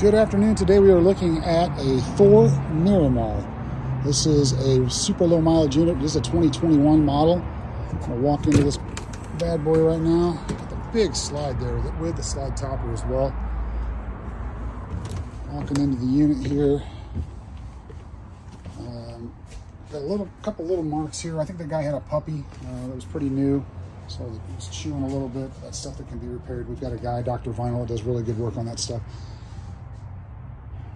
Good afternoon. Today we are looking at a Thor Miramar. This is a super low mileage unit. This is a 2021 model. I'm gonna walk into this bad boy right now. Got the big slide there with the slide topper as well. Walking into the unit here. Um, got a little couple little marks here. I think the guy had a puppy uh, that was pretty new. So it was chewing a little bit. That's stuff that can be repaired. We've got a guy, Dr. Vinyl, that does really good work on that stuff.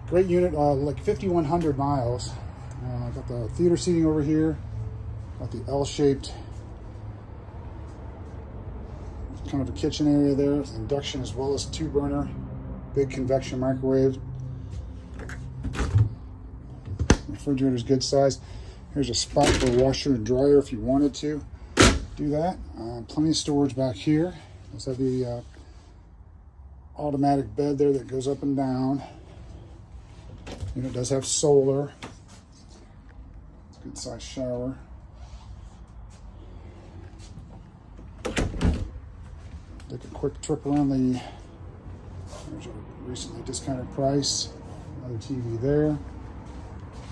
Great unit, uh, like 5,100 miles. Uh, got the theater seating over here. Got the L-shaped kind of a kitchen area there. Induction as well as two burner. Big convection microwave. Refrigerator's good size. Here's a spot for washer and dryer if you wanted to do that. Uh, plenty of storage back here. Let's have the uh, automatic bed there that goes up and down. Unit does have solar. Good size shower. Take a quick trip around the there's a recently discounted price. Another TV there.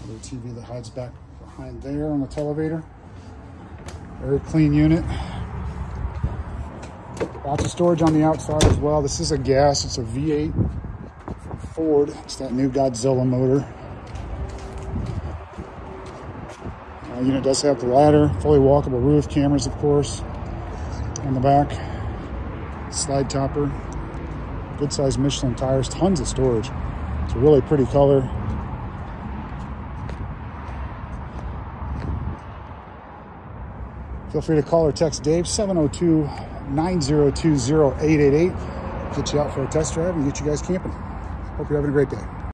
Another TV that hides back behind there on the televator. Very clean unit. Lots of storage on the outside as well. This is a gas, it's a V8 from Ford. It's that new Godzilla motor. Uh, unit does have the ladder, fully walkable roof, cameras of course, on the back. Slide topper, good sized Michelin tires, tons of storage. It's a really pretty color. Feel free to call or text Dave 702 902 0888. Get you out for a test drive and get you guys camping. Hope you're having a great day.